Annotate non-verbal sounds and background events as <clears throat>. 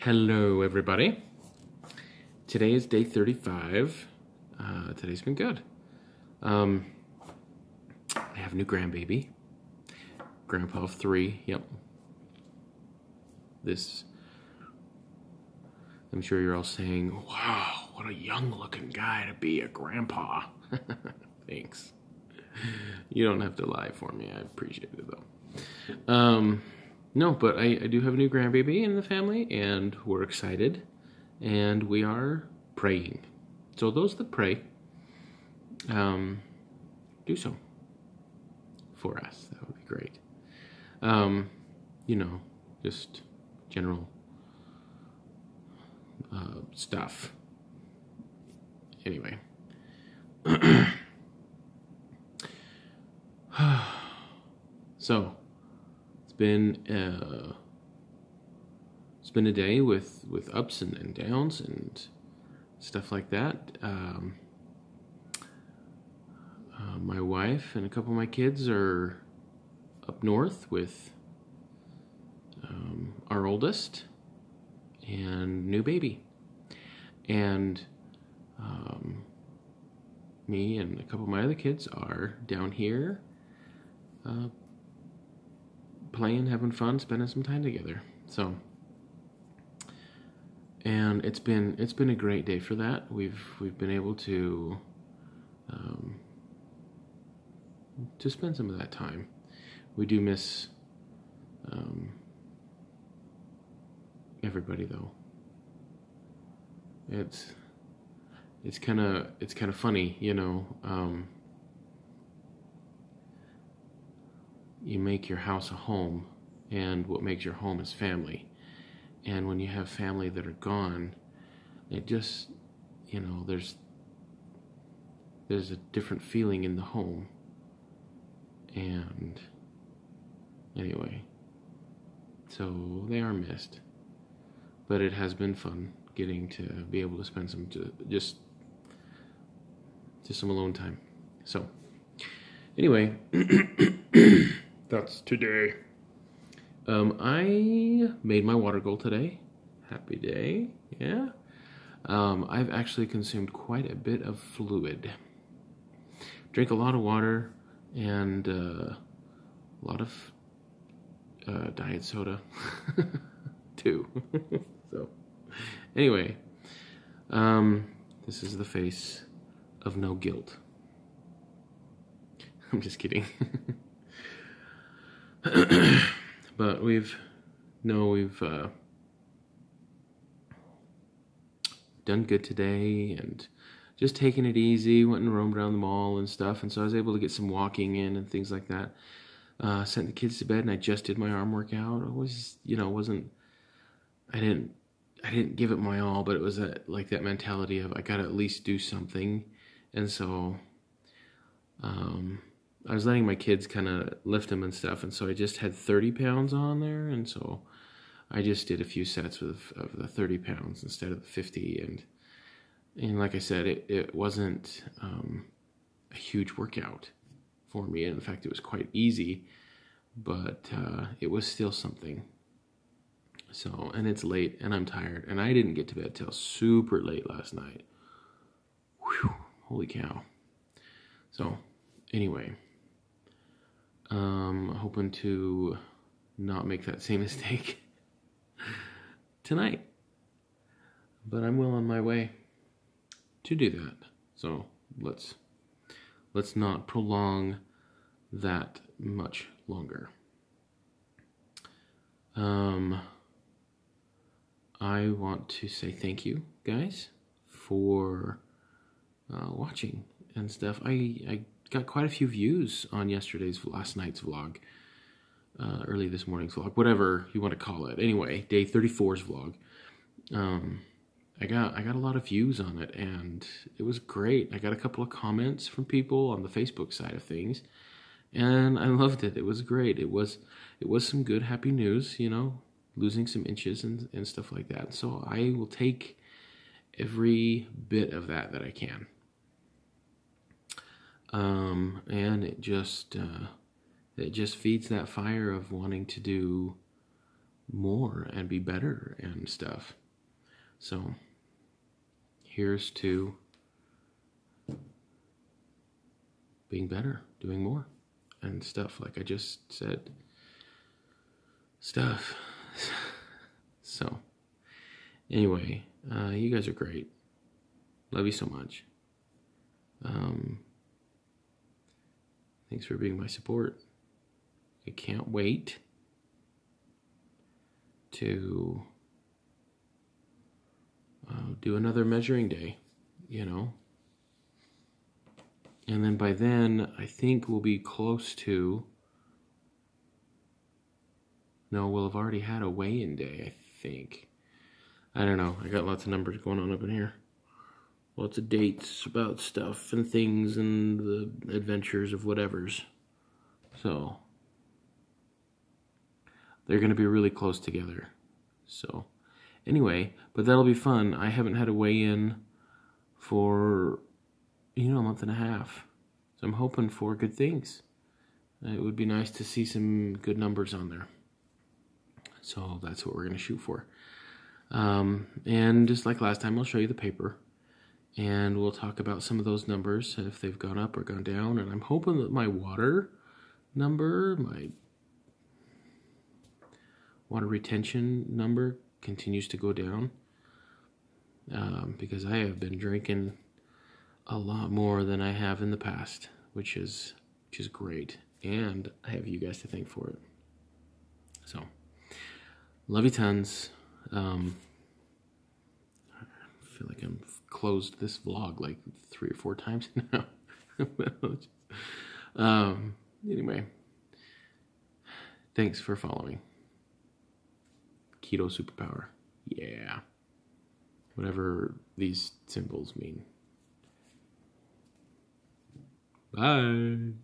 Hello, everybody. Today is day 35. Uh, today's been good. Um, I have a new grandbaby. Grandpa of three, yep. This, I'm sure you're all saying, wow, what a young looking guy to be a grandpa. <laughs> Thanks. <laughs> You don't have to lie for me. I appreciate it though. Um, no, but I, I do have a new grandbaby in the family, and we're excited, and we are praying. So those that pray, um, do so for us. That would be great. Um, you know, just general uh, stuff. Anyway. So it's been uh, it's been a day with with ups and, and downs and stuff like that. Um, uh, my wife and a couple of my kids are up north with um, our oldest and new baby, and um, me and a couple of my other kids are down here uh, playing, having fun, spending some time together. So, and it's been it's been a great day for that. We've we've been able to um, to spend some of that time. We do miss um, everybody though. It's it's kind of it's kind of funny, you know. Um, you make your house a home, and what makes your home is family. And when you have family that are gone, it just, you know, there's there's a different feeling in the home. And anyway, so they are missed. But it has been fun getting to be able to spend some just just some alone time. So anyway, <clears throat> that's today. Um, I made my water goal today. Happy day, yeah. Um, I've actually consumed quite a bit of fluid. Drink a lot of water and uh, a lot of uh, diet soda <laughs> too. <laughs> so, anyway, um, this is the face of no guilt. <laughs> I'm just kidding. <clears throat> but we've no, we've uh, done good today and just taking it easy. Went and roamed around the mall and stuff, and so I was able to get some walking in and things like that. Uh, sent the kids to bed, and I just did my arm workout. It was, you know, wasn't. I didn't. I didn't give it my all, but it was a, like that mentality of I got to at least do something, and so. Um, I was letting my kids kind of lift them and stuff, and so I just had 30 pounds on there, and so I just did a few sets of, of the 30 pounds instead of the 50, and and like I said, it it wasn't um, a huge workout for me. And in fact, it was quite easy, but uh, it was still something. So, and it's late, and I'm tired, and I didn't get to bed till super late last night. Whew, holy cow! So, anyway um, hoping to not make that same <laughs> mistake tonight. But I'm well on my way to do that. So let's let's not prolong that much longer. Um, I want to say thank you, guys, for uh, watching and stuff. I I got quite a few views on yesterday's last night's vlog uh, early this morning's vlog whatever you want to call it. Anyway day 34's vlog. Um, I got I got a lot of views on it and it was great. I got a couple of comments from people on the Facebook side of things and I loved it. It was great. It was it was some good happy news you know losing some inches and, and stuff like that. So I will take every bit of that that I can um, and it just uh, it just feeds that fire of wanting to do more and be better and stuff. So here's to being better, doing more and stuff like I just said. Stuff. <laughs> so anyway, uh, you guys are great. Love you so much. Um, thanks for being my support. I can't wait to uh, do another measuring day, you know. And then by then, I think we'll be close to. No, we'll have already had a weigh in day, I think. I don't know. I got lots of numbers going on up in here. Lots of dates about stuff and things and the adventures of whatever's. So, they're going to be really close together. So, anyway, but that'll be fun. I haven't had a weigh in for, you know, a month and a half. So I'm hoping for good things. It would be nice to see some good numbers on there. So that's what we're going to shoot for. Um, and just like last time, I'll show you the paper. And we'll talk about some of those numbers, if they've gone up or gone down. And I'm hoping that my water number, my water retention number continues to go down um, because I have been drinking a lot more than I have in the past, which is which is great, and I have you guys to thank for it. So, love you tons. Um, I feel like I'm closed this vlog like three or four times <laughs> now. um, anyway, thanks for following. Keto superpower. Yeah. Whatever these symbols mean. Bye.